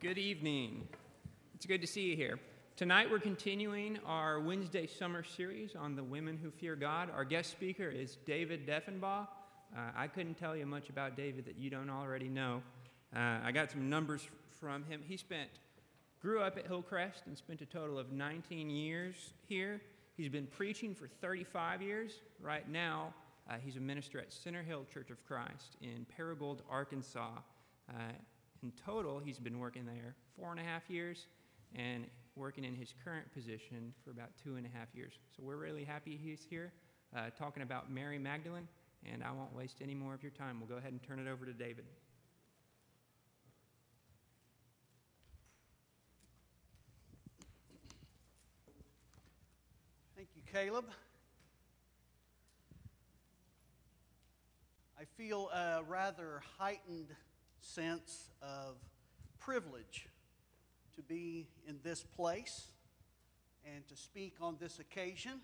Good evening. It's good to see you here. Tonight we're continuing our Wednesday summer series on the women who fear God. Our guest speaker is David Deffenbaugh. Uh, I couldn't tell you much about David that you don't already know. Uh, I got some numbers from him. He spent, grew up at Hillcrest and spent a total of 19 years here. He's been preaching for 35 years. Right now, uh, he's a minister at Center Hill Church of Christ in Paragould, Arkansas. Uh, in total, he's been working there four and a half years and working in his current position for about two and a half years. So we're really happy he's here uh, talking about Mary Magdalene, and I won't waste any more of your time. We'll go ahead and turn it over to David. Thank you, Caleb. I feel a rather heightened sense of privilege to be in this place and to speak on this occasion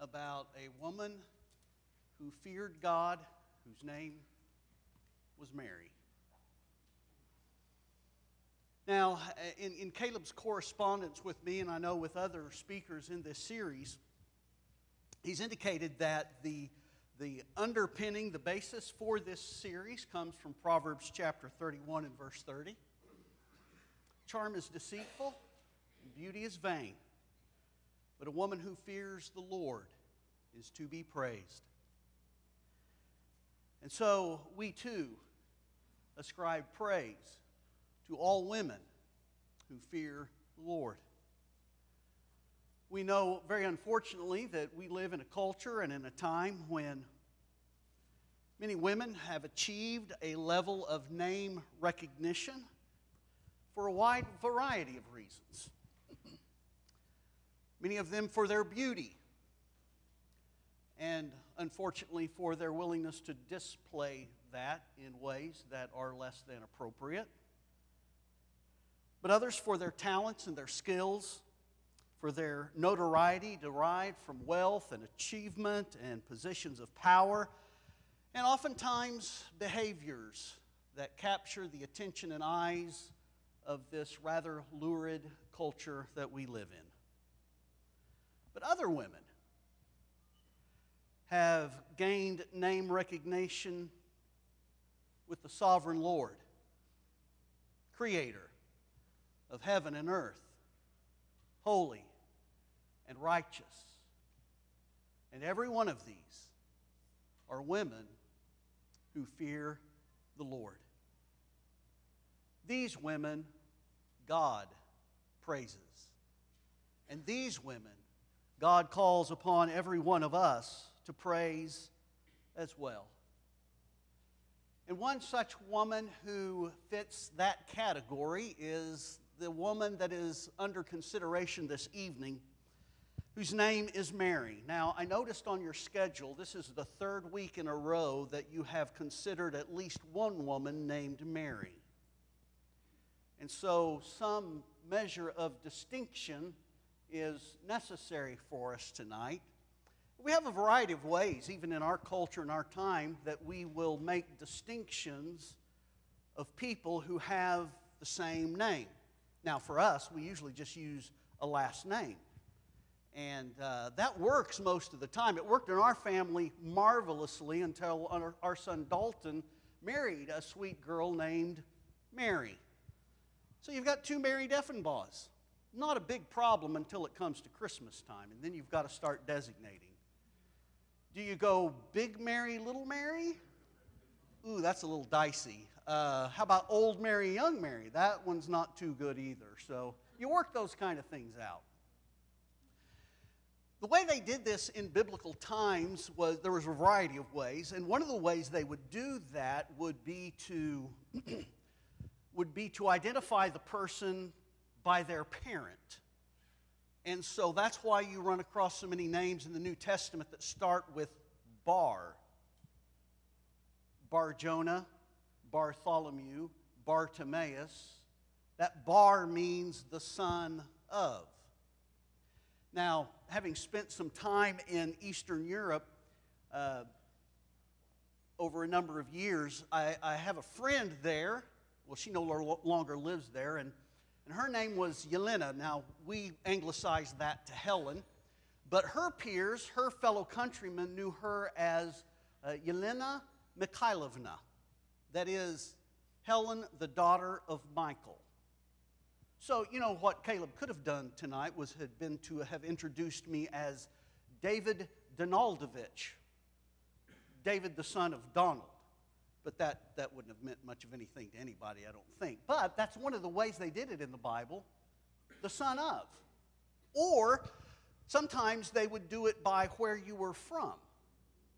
about a woman who feared God, whose name was Mary. Now, in, in Caleb's correspondence with me, and I know with other speakers in this series, he's indicated that the the underpinning, the basis for this series comes from Proverbs chapter 31 and verse 30. Charm is deceitful, and beauty is vain, but a woman who fears the Lord is to be praised. And so we too ascribe praise to all women who fear the Lord. We know very unfortunately that we live in a culture and in a time when many women have achieved a level of name recognition for a wide variety of reasons. many of them for their beauty, and unfortunately for their willingness to display that in ways that are less than appropriate. But others for their talents and their skills for their notoriety derived from wealth and achievement and positions of power, and oftentimes behaviors that capture the attention and eyes of this rather lurid culture that we live in. But other women have gained name recognition with the sovereign Lord, creator of heaven and earth holy, and righteous. And every one of these are women who fear the Lord. These women, God praises. And these women, God calls upon every one of us to praise as well. And one such woman who fits that category is the woman that is under consideration this evening, whose name is Mary. Now, I noticed on your schedule, this is the third week in a row that you have considered at least one woman named Mary. And so, some measure of distinction is necessary for us tonight. We have a variety of ways, even in our culture and our time, that we will make distinctions of people who have the same name. Now, for us, we usually just use a last name. And uh, that works most of the time. It worked in our family marvelously until our, our son Dalton married a sweet girl named Mary. So you've got two Mary Deffenbaughs. Not a big problem until it comes to Christmas time, and then you've got to start designating. Do you go Big Mary, Little Mary? Ooh, that's a little dicey. Uh, how about Old Mary, Young Mary? That one's not too good either. So you work those kind of things out. The way they did this in biblical times was there was a variety of ways, and one of the ways they would do that would be to would be to identify the person by their parent. And so that's why you run across so many names in the New Testament that start with Bar. Bar Jonah, Bartholomew, Bartimaeus. That bar means the son of. Now, having spent some time in Eastern Europe uh, over a number of years, I, I have a friend there Well, she no longer lives there, and, and her name was Yelena. Now, we anglicized that to Helen, but her peers, her fellow countrymen, knew her as uh, Yelena Mikhailovna. That is, Helen, the daughter of Michael. So, you know, what Caleb could have done tonight was had been to have introduced me as David Donaldovich, David the son of Donald. But that, that wouldn't have meant much of anything to anybody, I don't think. But that's one of the ways they did it in the Bible the son of. Or sometimes they would do it by where you were from,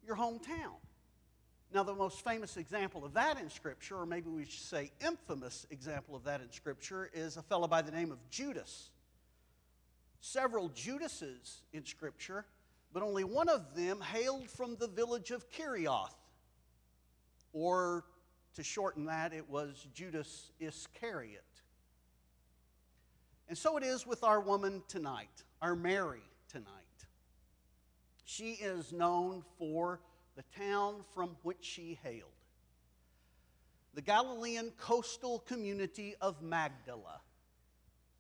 your hometown. Now, the most famous example of that in Scripture, or maybe we should say infamous example of that in Scripture, is a fellow by the name of Judas. Several Judases in Scripture, but only one of them hailed from the village of Kerioth. Or to shorten that, it was Judas Iscariot. And so it is with our woman tonight, our Mary tonight. She is known for the town from which she hailed. The Galilean coastal community of Magdala,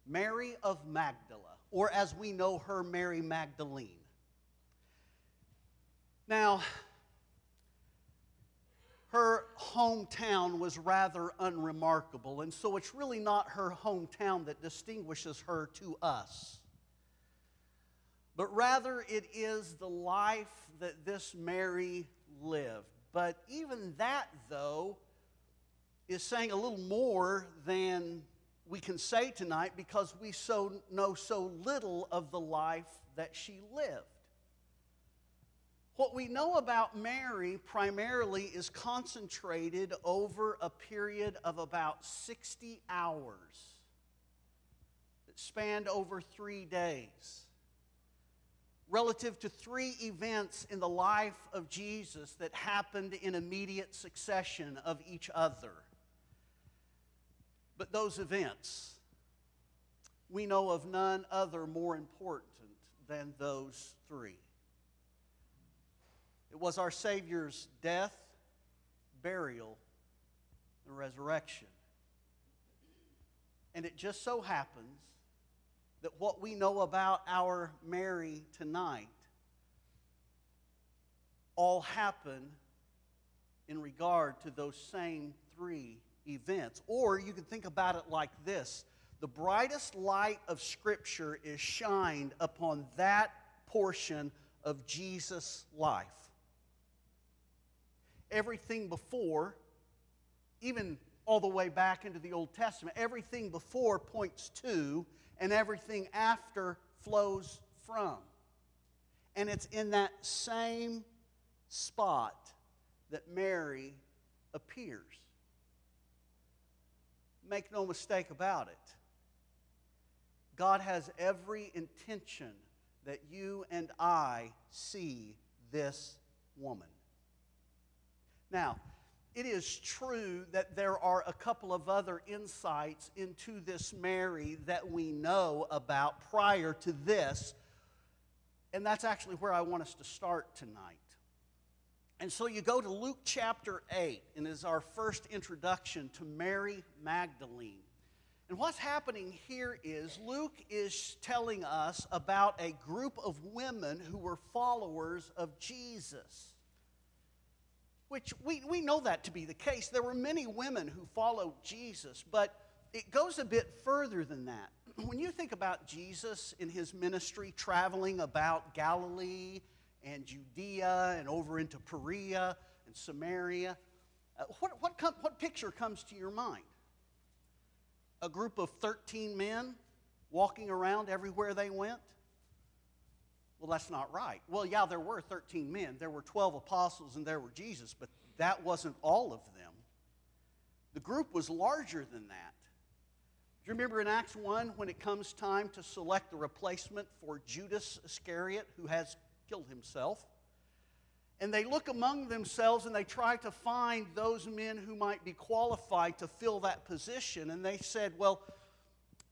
Mary of Magdala, or as we know her, Mary Magdalene. Now, her hometown was rather unremarkable, and so it's really not her hometown that distinguishes her to us but rather it is the life that this Mary lived. But even that, though, is saying a little more than we can say tonight because we so know so little of the life that she lived. What we know about Mary primarily is concentrated over a period of about 60 hours that spanned over three days relative to three events in the life of Jesus that happened in immediate succession of each other. But those events, we know of none other more important than those three. It was our Savior's death, burial, and resurrection. And it just so happens that what we know about our Mary tonight all happen in regard to those same three events. Or you can think about it like this the brightest light of Scripture is shined upon that portion of Jesus' life. Everything before, even all the way back into the Old Testament, everything before points to and everything after flows from. And it's in that same spot that Mary appears. Make no mistake about it. God has every intention that you and I see this woman. Now, it is true that there are a couple of other insights into this Mary that we know about prior to this. And that's actually where I want us to start tonight. And so you go to Luke chapter 8, and is our first introduction to Mary Magdalene. And what's happening here is Luke is telling us about a group of women who were followers of Jesus which we, we know that to be the case. There were many women who followed Jesus, but it goes a bit further than that. When you think about Jesus in his ministry traveling about Galilee and Judea and over into Perea and Samaria, uh, what, what, com- what picture comes to your mind? A group of 13 men walking around everywhere they went? Well, that's not right. Well, yeah, there were 13 men. There were 12 apostles and there were Jesus, but that wasn't all of them. The group was larger than that. Do you remember in Acts 1 when it comes time to select the replacement for Judas Iscariot, who has killed himself? And they look among themselves and they try to find those men who might be qualified to fill that position. And they said, well,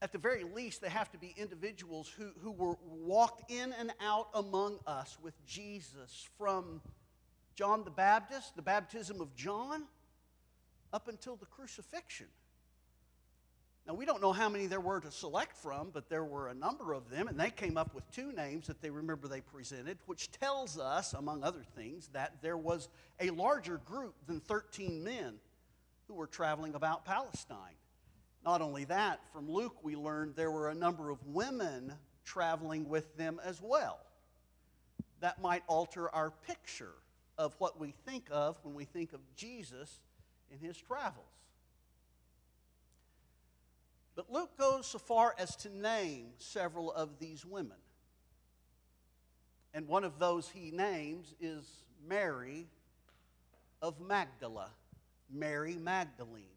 at the very least, they have to be individuals who, who were walked in and out among us with Jesus from John the Baptist, the baptism of John, up until the crucifixion. Now, we don't know how many there were to select from, but there were a number of them, and they came up with two names that they remember they presented, which tells us, among other things, that there was a larger group than 13 men who were traveling about Palestine. Not only that, from Luke we learned there were a number of women traveling with them as well. That might alter our picture of what we think of when we think of Jesus in his travels. But Luke goes so far as to name several of these women. And one of those he names is Mary of Magdala, Mary Magdalene.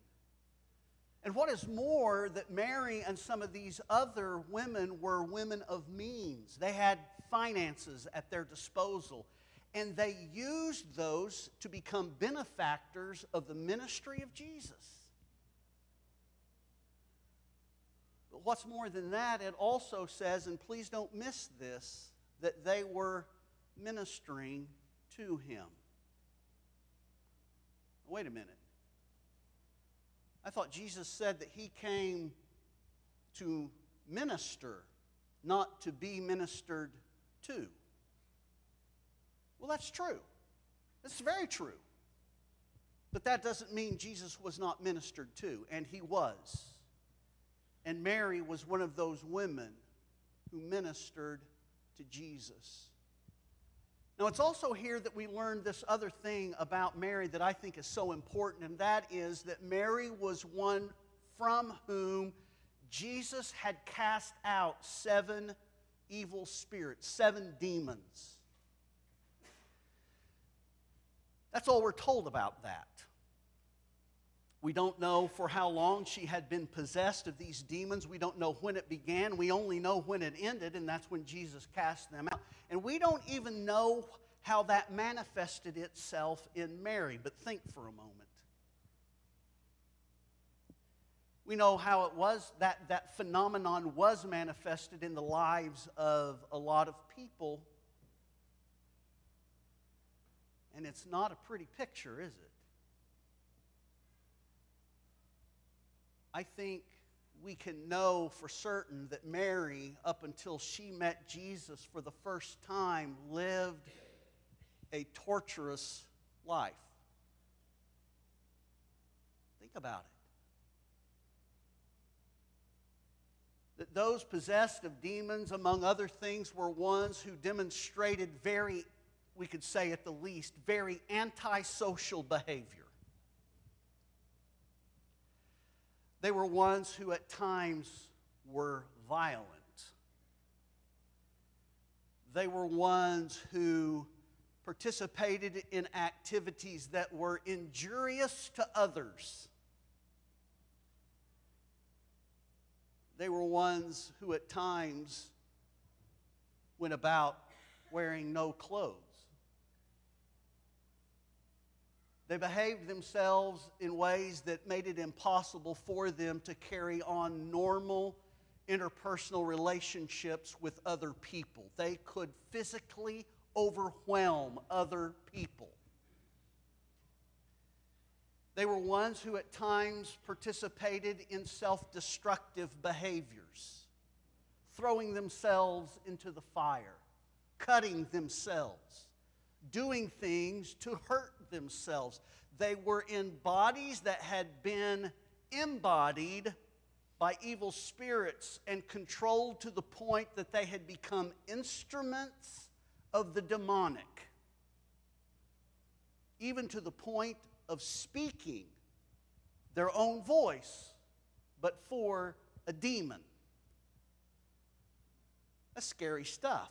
And what is more, that Mary and some of these other women were women of means. They had finances at their disposal, and they used those to become benefactors of the ministry of Jesus. But what's more than that, it also says, and please don't miss this, that they were ministering to him. Wait a minute. I thought Jesus said that he came to minister, not to be ministered to. Well, that's true. That's very true. But that doesn't mean Jesus was not ministered to, and he was. And Mary was one of those women who ministered to Jesus. Now, it's also here that we learn this other thing about Mary that I think is so important, and that is that Mary was one from whom Jesus had cast out seven evil spirits, seven demons. That's all we're told about that. We don't know for how long she had been possessed of these demons. We don't know when it began. We only know when it ended, and that's when Jesus cast them out. And we don't even know how that manifested itself in Mary. But think for a moment. We know how it was, that, that phenomenon was manifested in the lives of a lot of people. And it's not a pretty picture, is it? I think we can know for certain that Mary, up until she met Jesus for the first time, lived a torturous life. Think about it. That those possessed of demons, among other things, were ones who demonstrated very, we could say at the least, very antisocial behavior. They were ones who at times were violent. They were ones who participated in activities that were injurious to others. They were ones who at times went about wearing no clothes. They behaved themselves in ways that made it impossible for them to carry on normal interpersonal relationships with other people. They could physically overwhelm other people. They were ones who at times participated in self destructive behaviors, throwing themselves into the fire, cutting themselves, doing things to hurt themselves. They were in bodies that had been embodied by evil spirits and controlled to the point that they had become instruments of the demonic, even to the point of speaking their own voice, but for a demon. That's scary stuff.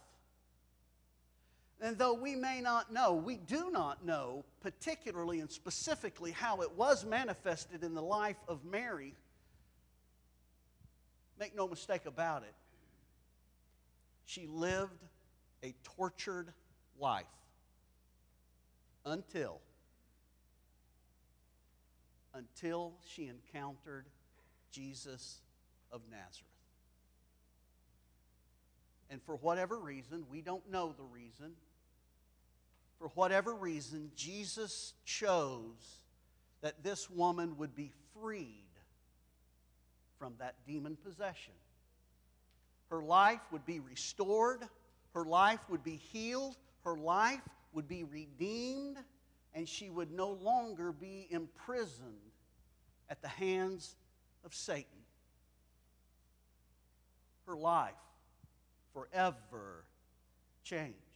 And though we may not know, we do not know particularly and specifically how it was manifested in the life of Mary, make no mistake about it. She lived a tortured life until until she encountered Jesus of Nazareth. And for whatever reason, we don't know the reason, for whatever reason, Jesus chose that this woman would be freed from that demon possession. Her life would be restored, her life would be healed, her life would be redeemed, and she would no longer be imprisoned at the hands of Satan. Her life forever changed.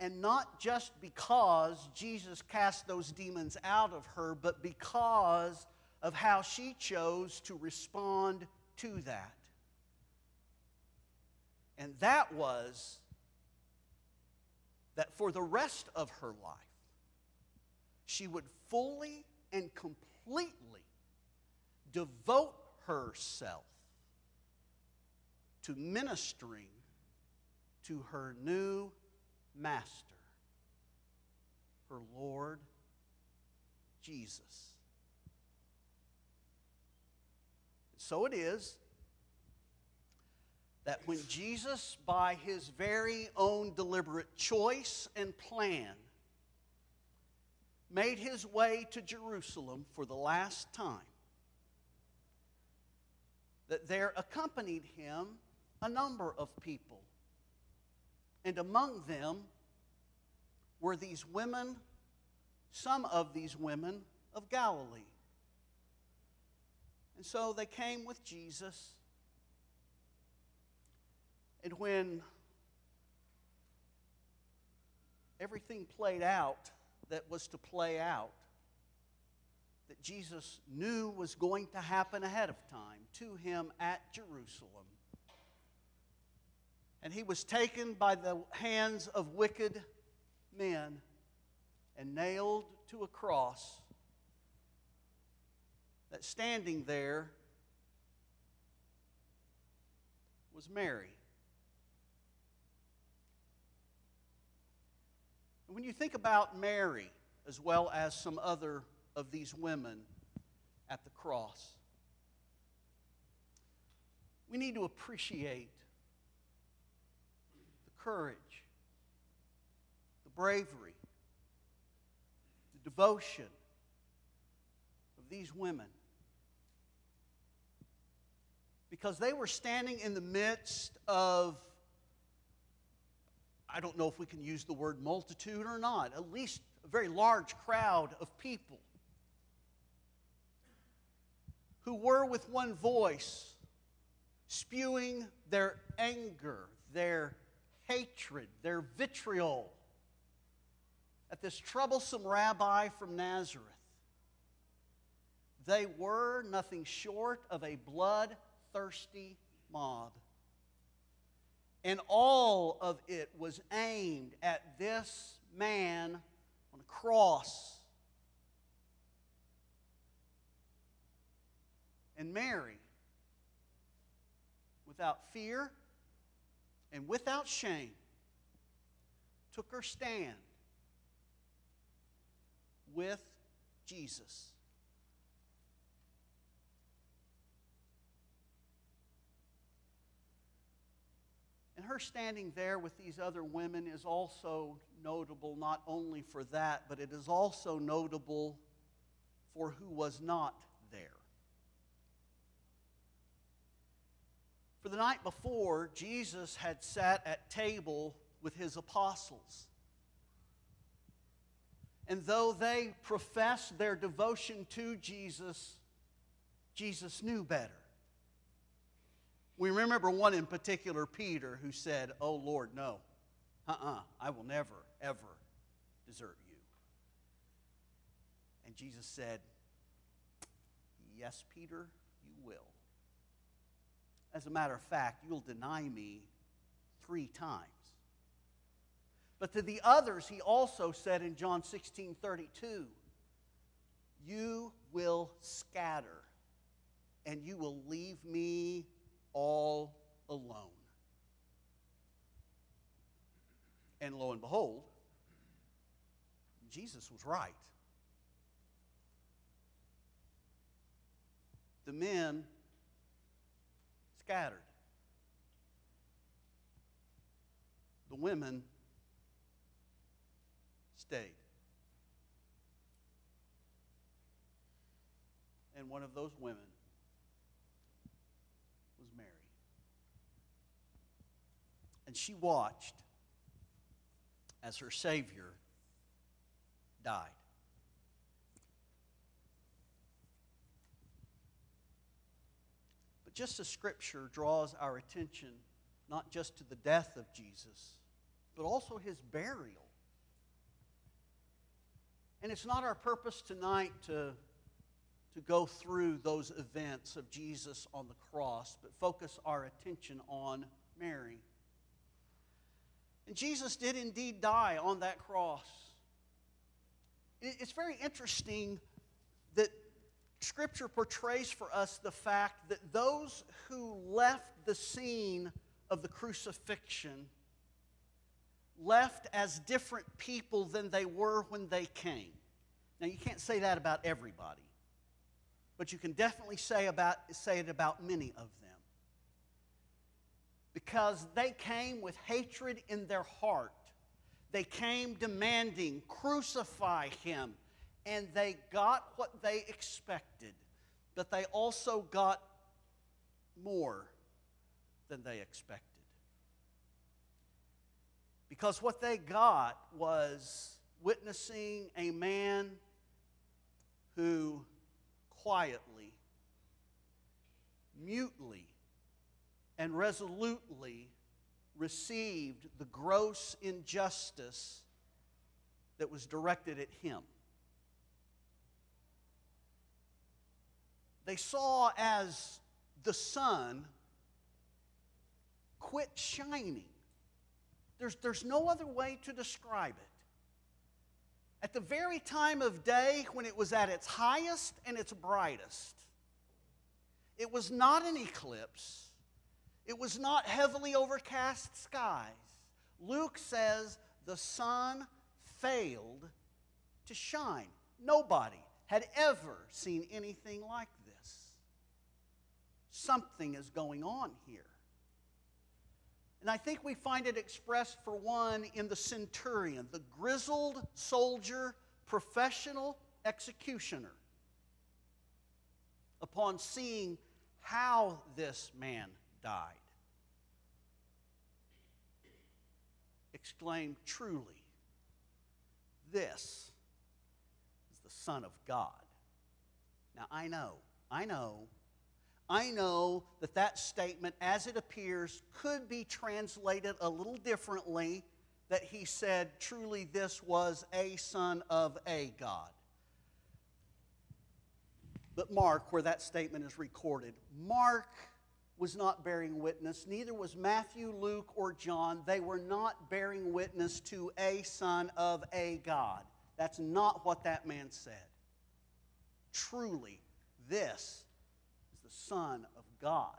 And not just because Jesus cast those demons out of her, but because of how she chose to respond to that. And that was that for the rest of her life, she would fully and completely devote herself to ministering to her new master, her Lord Jesus. So it is that when Jesus, by his very own deliberate choice and plan, made his way to Jerusalem for the last time, that there accompanied him a number of people. And among them were these women, some of these women of Galilee. And so they came with Jesus. And when everything played out that was to play out, that Jesus knew was going to happen ahead of time to him at Jerusalem. And he was taken by the hands of wicked men and nailed to a cross. That standing there was Mary. And when you think about Mary, as well as some other of these women at the cross. We need to appreciate courage, the bravery, the devotion of these women. Because they were standing in the midst of, I don't know if we can use the word multitude or not, at least a very large crowd of people who were with one voice spewing their anger, their hatred, their vitriol at this troublesome rabbi from Nazareth. They were nothing short of a bloodthirsty mob. And all of it was aimed at this man on a cross And Mary, without fear and without shame, took her stand with Jesus. And her standing there with these other women is also notable not only for that, but it is also notable for who was not there. The night before, Jesus had sat at table with his apostles. And though they professed their devotion to Jesus, Jesus knew better. We remember one in particular, Peter, who said, Oh Lord, no, uh uh-uh, uh, I will never, ever desert you. And Jesus said, Yes, Peter, you will. As a matter of fact, you'll deny me three times. But to the others, he also said in John 16 32, You will scatter, and you will leave me all alone. And lo and behold, Jesus was right. The men scattered. The women stayed. And one of those women was Mary. And she watched as her Savior died. Just as Scripture draws our attention not just to the death of Jesus, but also his burial. And it's not our purpose tonight to, to go through those events of Jesus on the cross, but focus our attention on Mary. And Jesus did indeed die on that cross. It's very interesting Scripture portrays for us the fact that those who left the scene of the crucifixion left as different people than they were when they came. Now, you can't say that about everybody, but you can definitely say, about, say it about many of them. Because they came with hatred in their heart. They came demanding, crucify him. And they got what they expected, but they also got more than they expected. Because what they got was witnessing a man who quietly, mutely, and resolutely received the gross injustice that was directed at him. They saw as the sun quit shining. There's, there's no other way to describe it. At the very time of day when it was at its highest and its brightest, it was not an eclipse. It was not heavily overcast skies. Luke says the sun failed to shine. Nobody had ever seen anything like. Something is going on here. And I think we find it expressed, for one, in the centurion, the grizzled soldier, professional executioner. Upon seeing how this man died, exclaimed, Truly, this is the Son of God. Now, I know, I know I know that that statement, as it appears, could be translated a little differently that he said, truly, this was a son of a God. But Mark, where that statement is recorded, Mark was not bearing witness, neither was Matthew, Luke, or John. They were not bearing witness to a son of a God. That's not what that man said. Truly, this Son of God.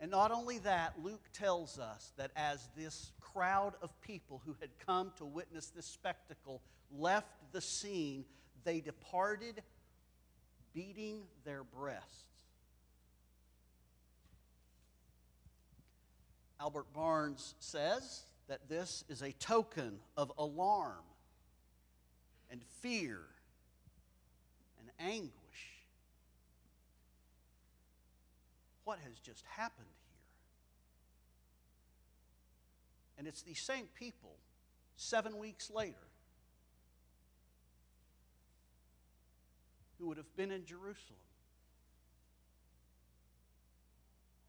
And not only that, Luke tells us that as this crowd of people who had come to witness this spectacle left the scene, they departed beating their breasts. Albert Barnes says that this is a token of alarm and fear and anguish. What has just happened here? And it's these same people, seven weeks later, who would have been in Jerusalem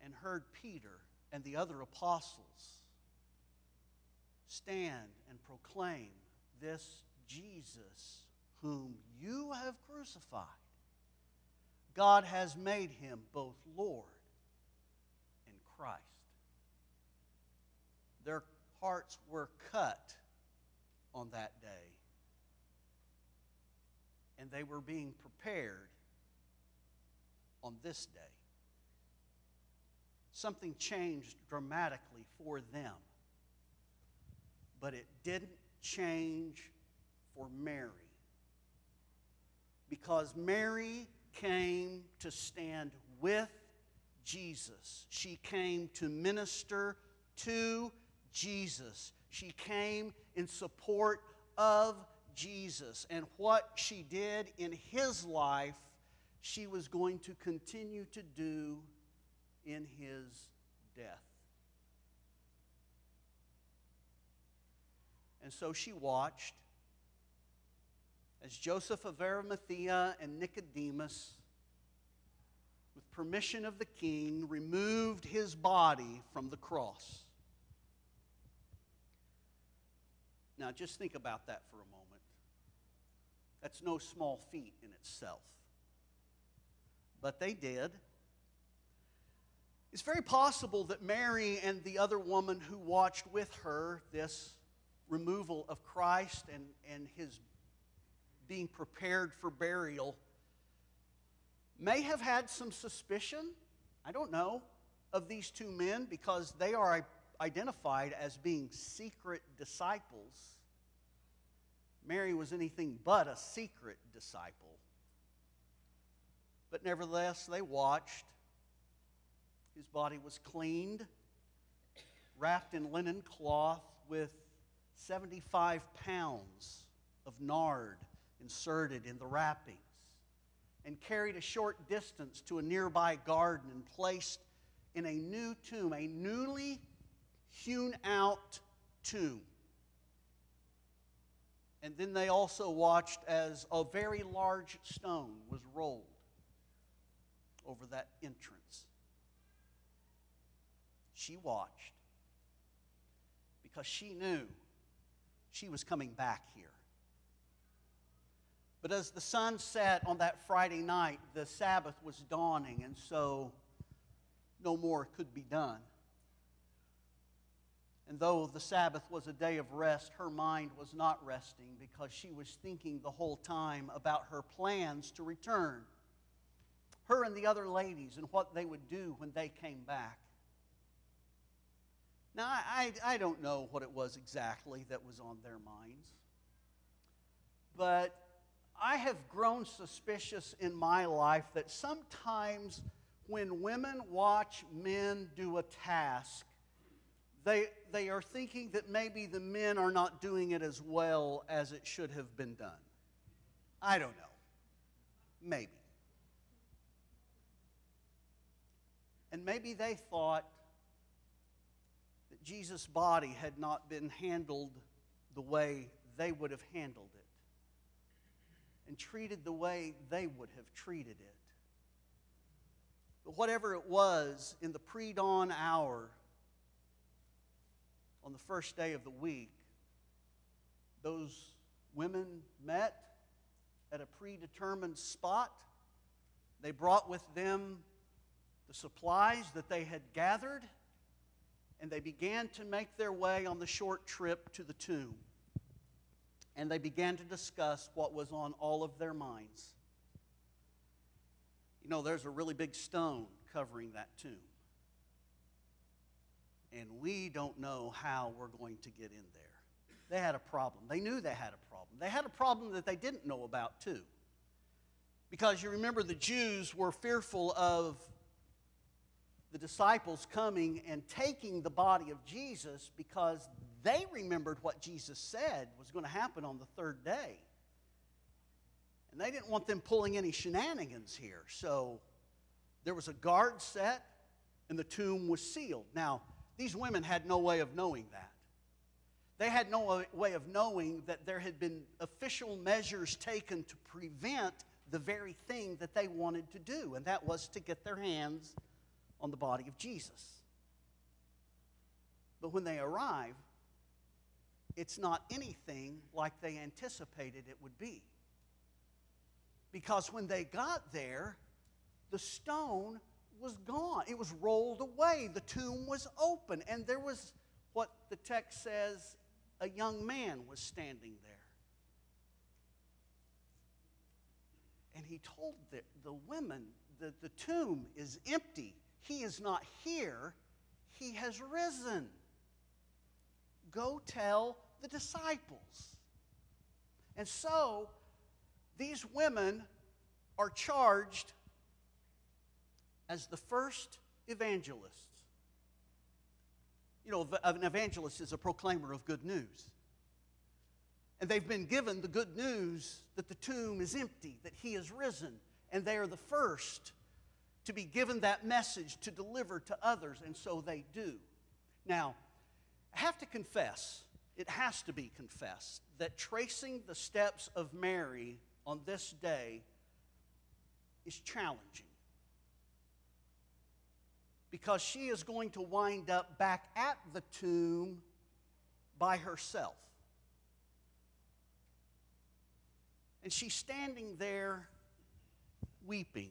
and heard Peter and the other apostles stand and proclaim this Jesus whom you have crucified. God has made him both Lord Christ. Their hearts were cut on that day, and they were being prepared on this day. Something changed dramatically for them, but it didn't change for Mary. Because Mary came to stand with Jesus. She came to minister to Jesus. She came in support of Jesus. And what she did in his life, she was going to continue to do in his death. And so she watched as Joseph of Arimathea and Nicodemus permission of the king, removed his body from the cross. Now, just think about that for a moment. That's no small feat in itself. But they did. It's very possible that Mary and the other woman who watched with her this removal of Christ and, and his being prepared for burial may have had some suspicion, I don't know, of these two men because they are identified as being secret disciples. Mary was anything but a secret disciple. But nevertheless, they watched. His body was cleaned, wrapped in linen cloth with 75 pounds of nard inserted in the wrappings, and carried a short distance to a nearby garden and placed in a new tomb, a newly hewn out tomb. And then they also watched as a very large stone was rolled over that entrance. She watched because she knew she was coming back here. But as the sun set on that Friday night, the Sabbath was dawning, and so no more could be done. And though the Sabbath was a day of rest, her mind was not resting because she was thinking the whole time about her plans to return. Her and the other ladies and what they would do when they came back. Now, I, I don't know what it was exactly that was on their minds, but I have grown suspicious in my life that sometimes when women watch men do a task, they, they are thinking that maybe the men are not doing it as well as it should have been done. I don't know. Maybe. And maybe they thought that Jesus' body had not been handled the way they would have handled it and treated the way they would have treated it. But whatever it was, in the pre dawn hour, on the first day of the week, those women met at a predetermined spot. They brought with them the supplies that they had gathered, and they began to make their way on the short trip to the tomb and they began to discuss what was on all of their minds. You know, there's a really big stone covering that tomb. And we don't know how we're going to get in there. They had a problem. They knew they had a problem. They had a problem that they didn't know about, too. Because you remember the Jews were fearful of the disciples coming and taking the body of Jesus because they remembered what Jesus said was going to happen on the third day. And they didn't want them pulling any shenanigans here. So there was a guard set, and the tomb was sealed. Now, these women had no way of knowing that. They had no way of knowing that there had been official measures taken to prevent the very thing that they wanted to do, and that was to get their hands on the body of Jesus. But when they arrive, it's not anything like they anticipated it would be. Because when they got there, the stone was gone. It was rolled away. The tomb was open. And there was what the text says a young man was standing there. And he told the, the women that the tomb is empty. He is not here, he has risen. Go tell the disciples. And so, these women are charged as the first evangelists. You know, an evangelist is a proclaimer of good news. And they've been given the good news that the tomb is empty, that he is risen. And they are the first to be given that message to deliver to others, and so they do. Now, I have to confess, it has to be confessed that tracing the steps of Mary on this day is challenging. Because she is going to wind up back at the tomb by herself. And she's standing there weeping.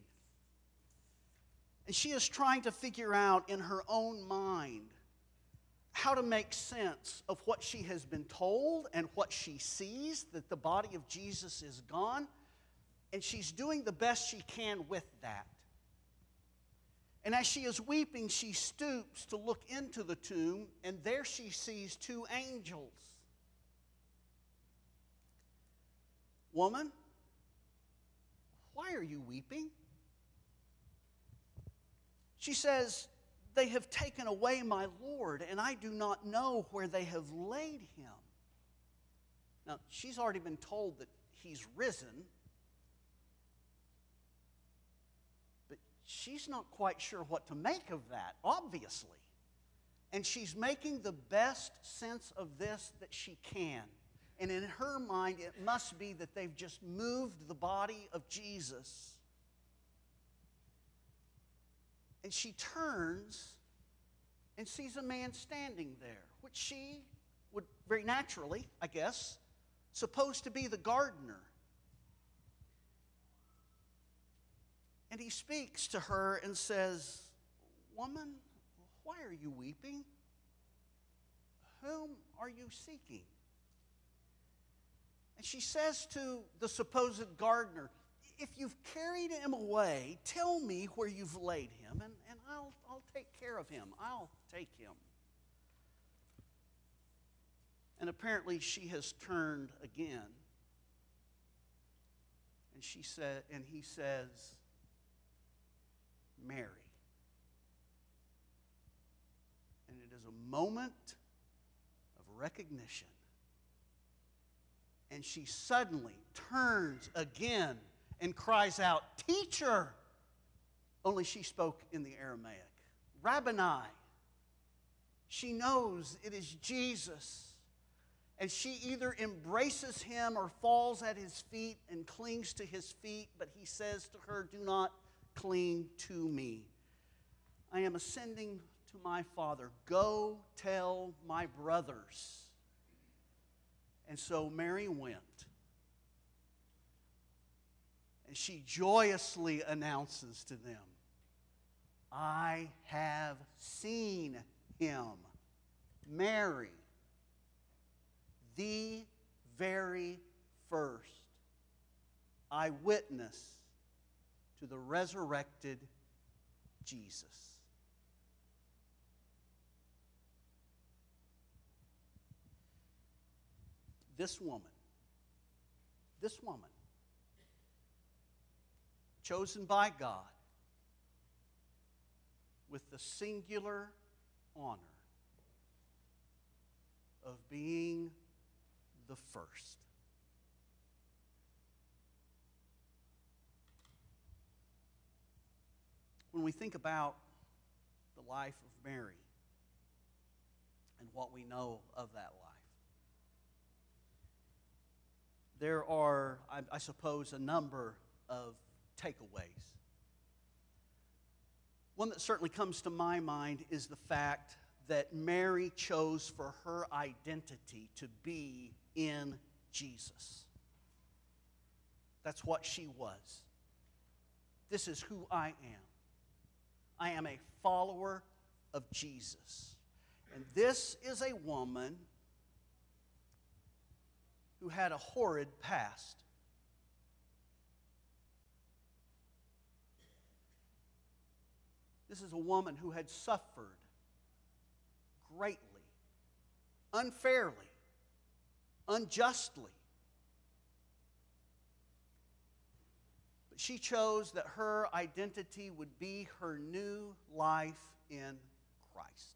And she is trying to figure out in her own mind how to make sense of what she has been told and what she sees that the body of Jesus is gone. And she's doing the best she can with that. And as she is weeping, she stoops to look into the tomb, and there she sees two angels. Woman, why are you weeping? She says, They have taken away my Lord, and I do not know where they have laid him. Now, she's already been told that he's risen, but she's not quite sure what to make of that, obviously. And she's making the best sense of this that she can. And in her mind, it must be that they've just moved the body of Jesus and she turns and sees a man standing there, which she would very naturally, I guess, supposed to be the gardener. And he speaks to her and says, Woman, why are you weeping? Whom are you seeking? And she says to the supposed gardener, if you've carried him away, tell me where you've laid him, and, and I'll, I'll take care of him. I'll take him. And apparently she has turned again. And she said, and he says, Mary. And it is a moment of recognition. And she suddenly turns again and cries out, Teacher! Only she spoke in the Aramaic. Rabboni. She knows it is Jesus. And she either embraces him or falls at his feet and clings to his feet, but he says to her, Do not cling to me. I am ascending to my Father. Go tell my brothers. And so Mary went and she joyously announces to them, I have seen him, Mary, the very first eyewitness to the resurrected Jesus. This woman, this woman chosen by God with the singular honor of being the first. When we think about the life of Mary and what we know of that life, there are, I, I suppose, a number of takeaways. One that certainly comes to my mind is the fact that Mary chose for her identity to be in Jesus. That's what she was. This is who I am. I am a follower of Jesus. And this is a woman who had a horrid past. This is a woman who had suffered greatly, unfairly, unjustly. But she chose that her identity would be her new life in Christ.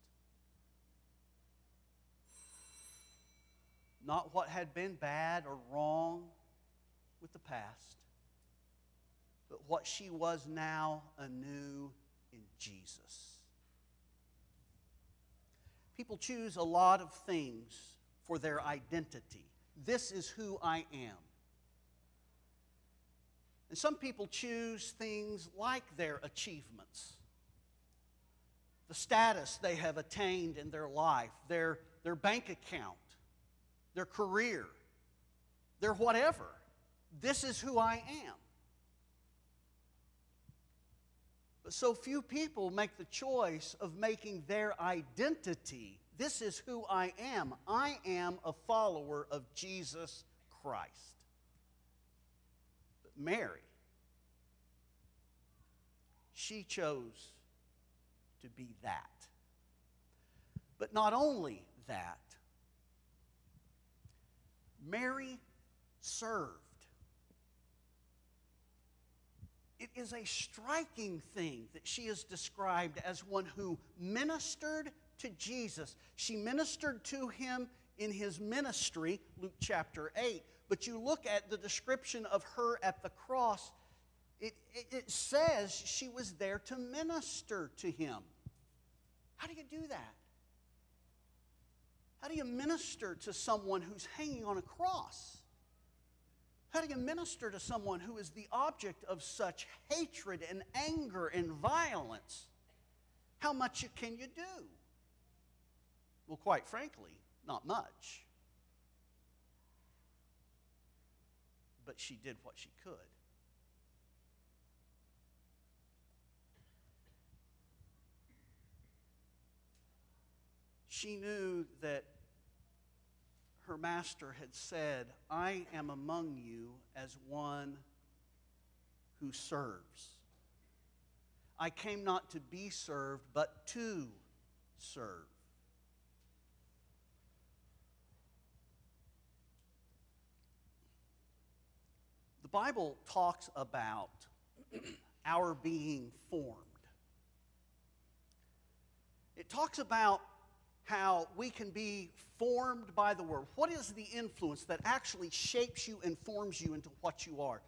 Not what had been bad or wrong with the past, but what she was now anew in Jesus. People choose a lot of things for their identity. This is who I am. And some people choose things like their achievements, the status they have attained in their life, their, their bank account, their career, their whatever. This is who I am. But so few people make the choice of making their identity this is who I am. I am a follower of Jesus Christ. But Mary, she chose to be that. But not only that, Mary served. It is a striking thing that she is described as one who ministered to Jesus. She ministered to him in his ministry, Luke chapter 8. But you look at the description of her at the cross, it, it, it says she was there to minister to him. How do you do that? How do you minister to someone who's hanging on a cross? How do you minister to someone who is the object of such hatred and anger and violence? How much can you do? Well, quite frankly, not much. But she did what she could. She knew that her master had said, I am among you as one who serves. I came not to be served, but to serve. The Bible talks about our being formed. It talks about how we can be formed by the Word. What is the influence that actually shapes you and forms you into what you are?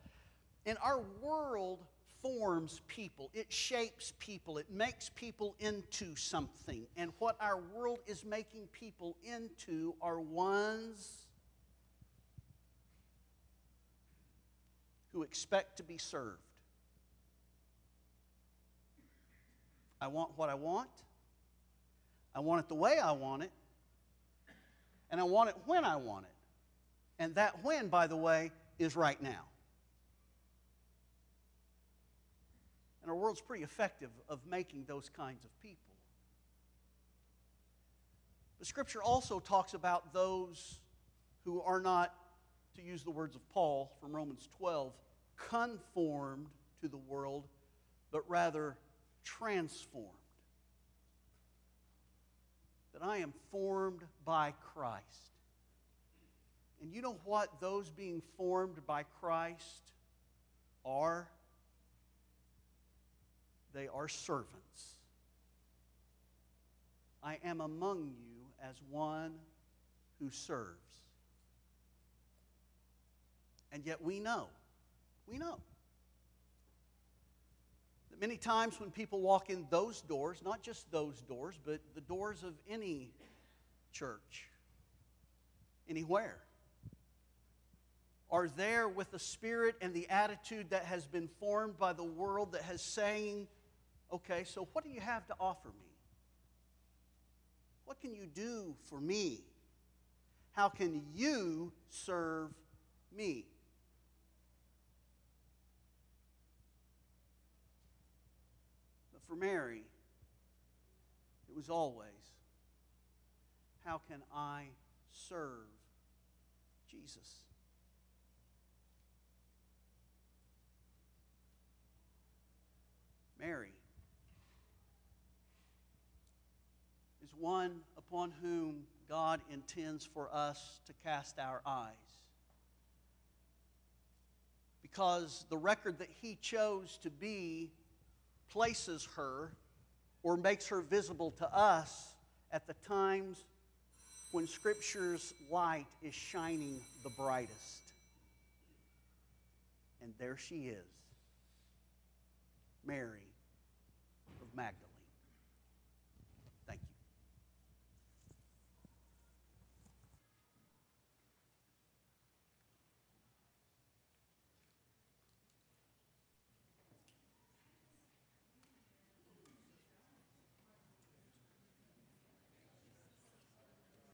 And our world forms people, it shapes people, it makes people into something. And what our world is making people into are ones who expect to be served. I want what I want. I want it the way I want it. And I want it when I want it. And that when, by the way, is right now. And our world's pretty effective of making those kinds of people. But scripture also talks about those who are not to use the words of Paul from Romans 12, conformed to the world, but rather transformed. That I am formed by Christ. And you know what those being formed by Christ are? They are servants. I am among you as one who serves. And yet we know, we know many times when people walk in those doors, not just those doors, but the doors of any church, anywhere, are there with the spirit and the attitude that has been formed by the world that has saying, okay, so what do you have to offer me? What can you do for me? How can you serve me? For Mary, it was always how can I serve Jesus? Mary is one upon whom God intends for us to cast our eyes. Because the record that He chose to be places her or makes her visible to us at the times when Scripture's light is shining the brightest. And there she is, Mary of Magdalene.